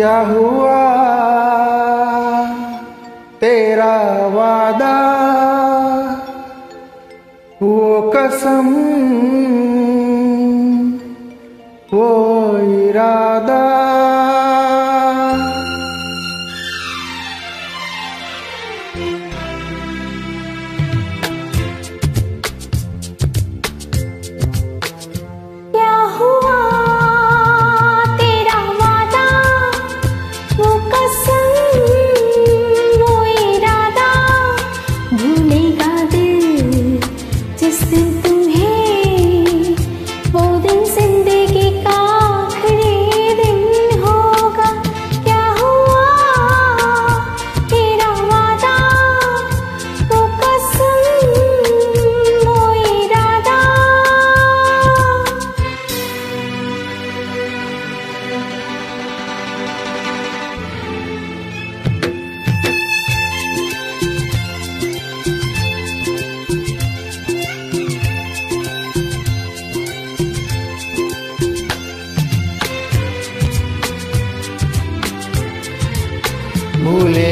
क्या हुआ? तेरा वादा वो कसम वो इरादा।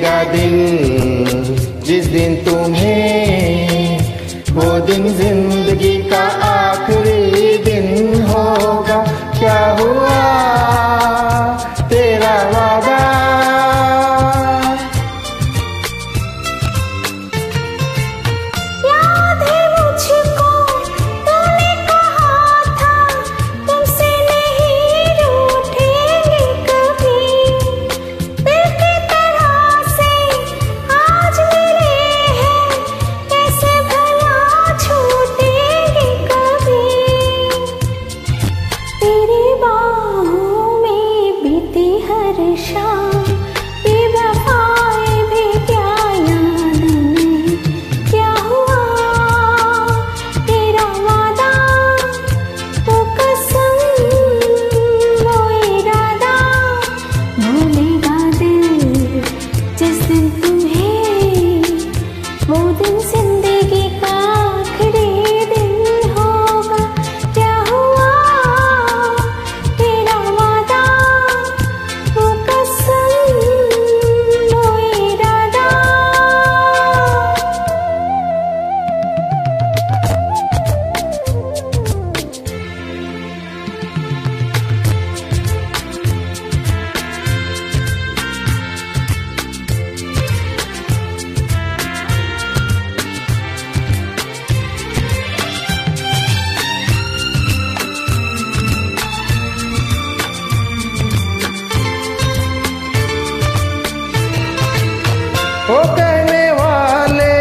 भूलेगा दिन जिस दिन तुम्हें वो दिन ज़िंदगी 上。वो कहने वाले,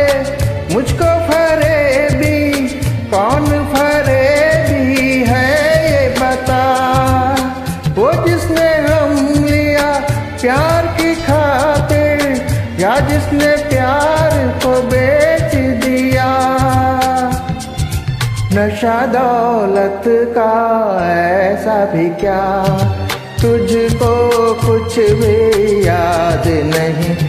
मुझको फरेबी, कौन फरेबी है ये बता? वो जिसने हम लिया प्यार की खातिर, या जिसने प्यार को बेच दिया? नशा दौलत का ऐसा भी क्या? तुझको कुछ भी याद नहीं।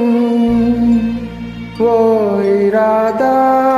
दा